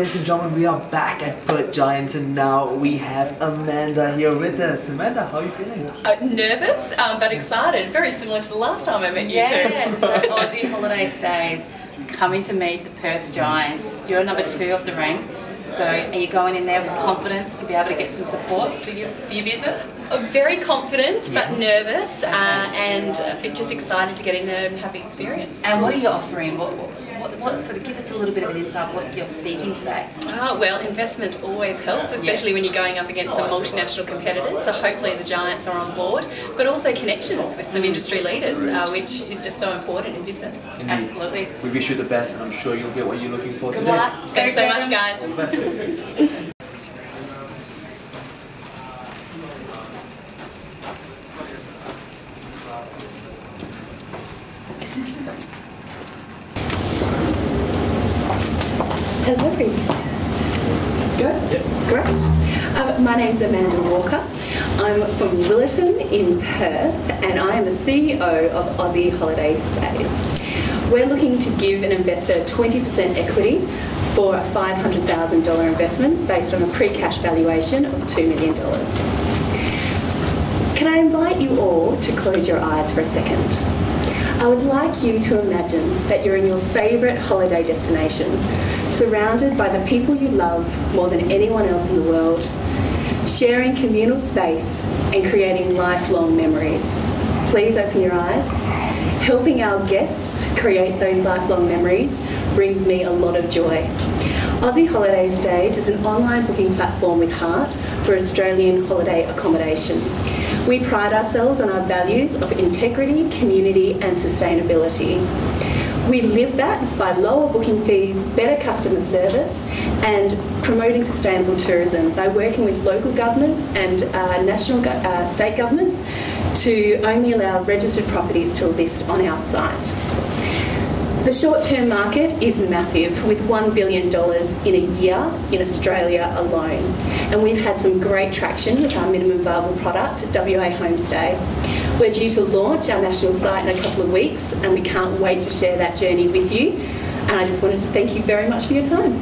Alright, ladies and gentlemen, we are back at Perth Giants and now we have Amanda here with us. Amanda, how are you feeling? Uh, nervous, um, but excited. Very similar to the last time I met you Yeah, two. so Aussie holiday stays, coming to meet the Perth Giants. You're number two off the rank. So are you going in there with confidence to be able to get some support for your, for your business? Uh, Very confident, but nervous, uh, and uh, just excited to get in there and have the experience. And what are you offering? What, what, what sort of give us a little bit of an insight what you're seeking today? Ah, well, investment always helps, especially Yes. when you're going up against some multinational competitors. So hopefully the giants are on board, but also connections with some industry leaders, uh, which is just so important in business. Absolutely. We wish you the best and I'm sure you'll get what you're looking for Good today. luck. Thanks so much, guys. All the Good? Great. Um, my name's Amanda Walker. I'm from Willetton in Perth and I am the CEO of Aussie Holiday Stays. We're looking to give an investor 20% equity for a $500,000 investment based on a pre-cash valuation of $2 million. Can I invite you all to close your eyes for a second? I would like you to imagine that you're in your favourite holiday destination, surrounded by the people you love more than anyone else in the world, sharing communal space and creating lifelong memories. Please open your eyes. Helping our guests create those lifelong memories brings me a lot of joy. Aussie Holiday Stays is an online booking platform with heart for Australian holiday accommodation. We pride ourselves on our values of integrity, community, and sustainability. We live that by lower booking fees, better customer service, and promoting sustainable tourism by working with local governments and uh, national go- uh, state governments to only allow registered properties to list on our site. The short term market is massive, with $1 billion in a year in Australia alone. And we've had some great traction with our minimum viable product, WA Homestay. We're due to launch our national site in a couple of weeks, and we can't wait to share that journey with you. And I just wanted to thank you very much for your time.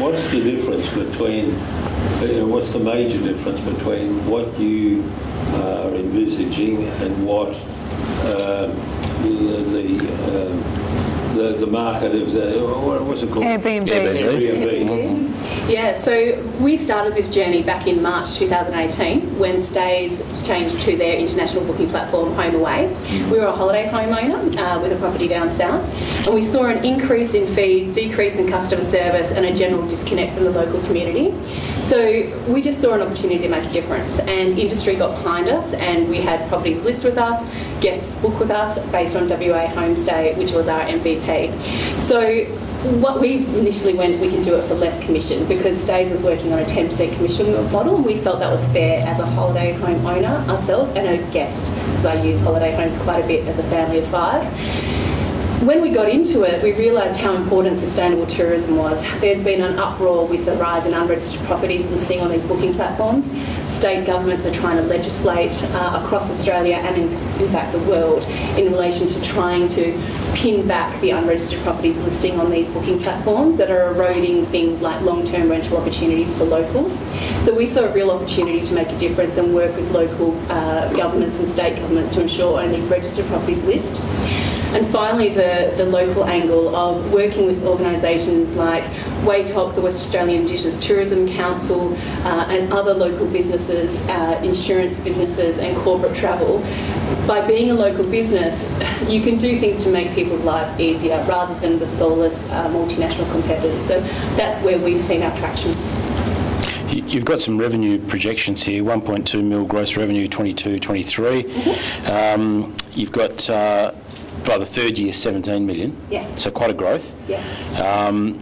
What's the difference between, uh, what's the major difference between what you are envisaging and what um, the, market of the, oh, what- what's it called? Airbnb. Airbnb. Mm-hmm. Yeah, so we started this journey back in March 2018 when Stayz changed to their international booking platform HomeAway. We were a holiday homeowner uh, with a property down south, and we saw an increase in fees, decrease in customer service, and a general disconnect from the local community. So we just saw an opportunity to make a difference, and industry got behind us, and we had properties list with us, guests book with us based on WA Homestay, which was our MVP. So what we initially went, we can do it for less commission because Stayz was working on a 10% commission model and we felt that was fair as a holiday home owner ourselves and a guest because I use holiday homes quite a bit as a family of five. When we got into it, we realised how important sustainable tourism was. There's been an uproar with the rise in unregistered properties listing on these booking platforms. State governments are trying to legislate uh, across Australia and in, in fact the world in relation to trying to pin back the unregistered properties listing on these booking platforms that are eroding things like long-term rental opportunities for locals. So we saw a real opportunity to make a difference and work with local uh, governments and state governments to ensure only registered properties list. And finally, the, the local angle of working with organisations like WAITOC, the West Australian Indigenous Tourism Council, uh, and other local businesses, uh, insurance businesses, and corporate travel. By being a local business, you can do things to make people's lives easier rather than the soulless uh, multinational competitors. So that's where we've seen our traction. You- You've got some revenue projections here, 1.2 mil gross revenue 22, 23. Um, You've got, uh, by the third year, 17 million. Yes. So quite a growth. Yes. Um,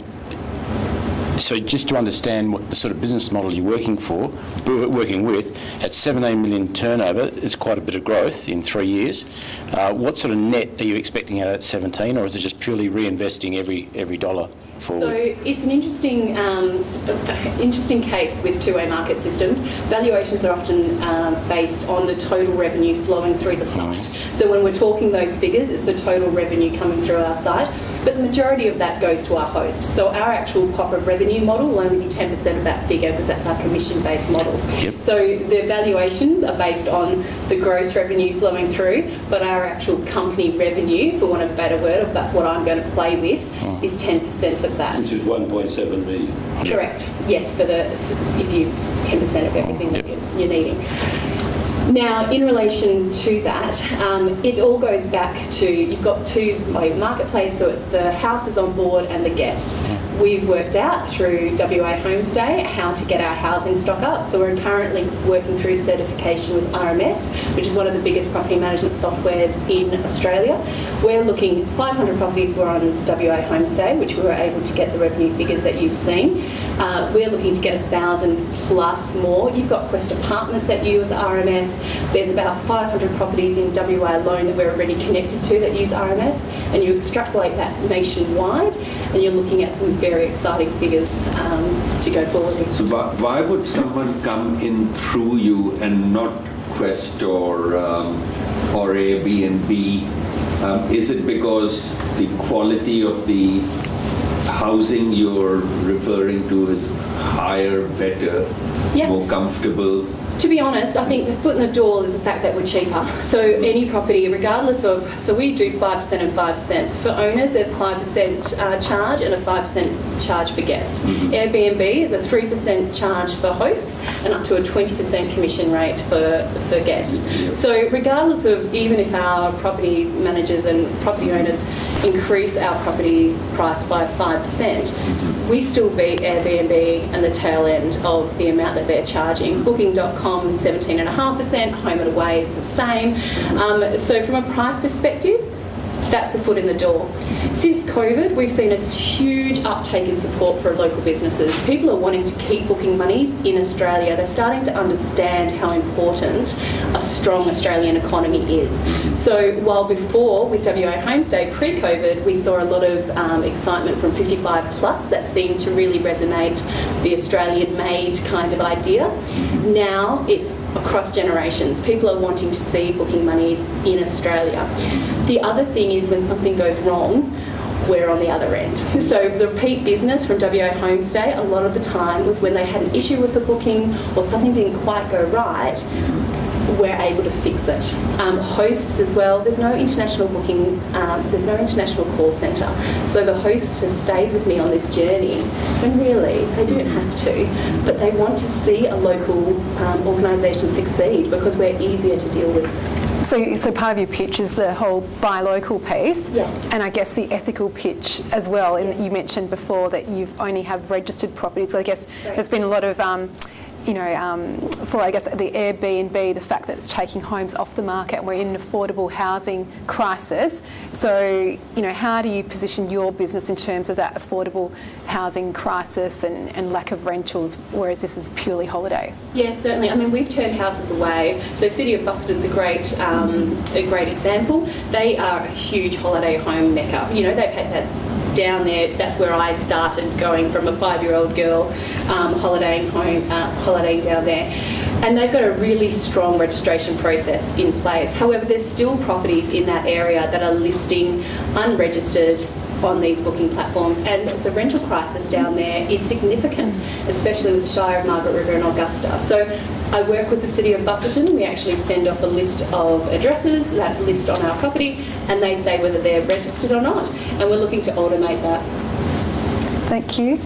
So just to understand what the sort of business model you're working for, working with, at 17 million turnover, it's quite a bit of growth in three years. Uh, What sort of net are you expecting out of that 17, or is it just purely reinvesting every, every dollar forward? So it's an interesting, um, interesting case with two-way market systems. Valuations are often um, based on the total revenue flowing through the site. So when we're talking those figures, it's the total revenue coming through our site. But the majority of that goes to our host. So our actual proper revenue model will only be 10% of that figure because that's our commission-based model. Yep. So the valuations are based on the gross revenue flowing through, but our actual company revenue, for want of a better word, of that what I'm going to play with, mm. is 10% of that. Which is 1.7 million. Correct. Yes, for the if you 10% of everything that you're, you're needing. Now, in relation to that, um, it all goes back to you've got two like, marketplace, so it's the houses on board and the guests. We've worked out through WA Homestay how to get our housing stock up. So we're currently working through certification with RMS, which is one of the biggest property management softwares in Australia. We're looking 500 properties were on WA Homestay, which we were able to get the revenue figures that you've seen. Uh, we're looking to get a thousand plus more. You've got Quest Apartments that use RMS. There's about 500 properties in WA alone that we're already connected to that use RMS, and you extrapolate that nationwide, and you're looking at some very exciting figures um, to go forward with. So why, why would someone come in through you and not Quest or um, or Airbnb? Um, is it because the quality of the housing you're referring to is higher, better, Yeah. more comfortable? To be honest, I think the foot in the door is the fact that we're cheaper. So any property, regardless of, so we do 5% and 5%. For owners, there's 5% uh, charge and a 5% charge for guests. Airbnb is a 3% charge for hosts and up to a 20% commission rate for, for guests. So regardless of even if our properties managers and property owners increase our property price by 5%, we still beat Airbnb and the tail end of the amount that they're charging. Booking.com is 17.5%, Home and Away is the same. Um, so from a price perspective, that's the foot in the door. Since COVID, we've seen a huge uptake in support for local businesses. People are wanting to keep booking monies in Australia. They're starting to understand how important a strong Australian economy is. So while before with WA Homestay pre-COVID, we saw a lot of um, excitement from 55 plus that seemed to really resonate the Australian-made kind of idea. Now it's across generations. People are wanting to see booking monies in Australia. The other thing is when something goes wrong, we're on the other end. So the repeat business from WA Homestay a lot of the time was when they had an issue with the booking or something didn't quite go right, we're able to fix it. Um, hosts as well, there's no international booking, um, there's no international call centre. So the hosts have stayed with me on this journey when really they didn't have to, but they want to see a local um, organisation succeed because we're easier to deal with. So, so part of your pitch is the whole buy local piece, Yes. and I guess the ethical pitch as well. And Yes. you mentioned before that you've only have registered properties. So I guess Right. there's been a lot of, um, you know, um, for I guess the Airbnb, the fact that it's taking homes off the market, we're in an affordable housing crisis. So, you know, how do you position your business in terms of that affordable housing crisis and, and lack of rentals, whereas this is purely holiday? Yeah, certainly. I mean, we've turned houses away. So, City of Busselton's a great, um, a great example. They are a huge holiday home mecca. You know, they've had that down there. That's where I started going from a five-year-old girl um, holidaying home, uh, holidaying down there. And they've got a really strong registration process in place. However, there's still properties in that area that are listing unregistered on these booking platforms and the rental crisis down there is significant, especially with the Shire of Margaret River and Augusta. So I work with the City of Busselton. We actually send off a list of addresses that list on our property and they say whether they're registered or not. And we're looking to automate that. Thank you.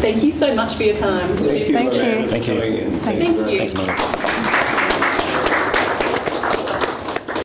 Thank you so much for your time. Thank you. Thank Lorraine, you. for Thank you. coming in. Thank you. Thanks, Melanie.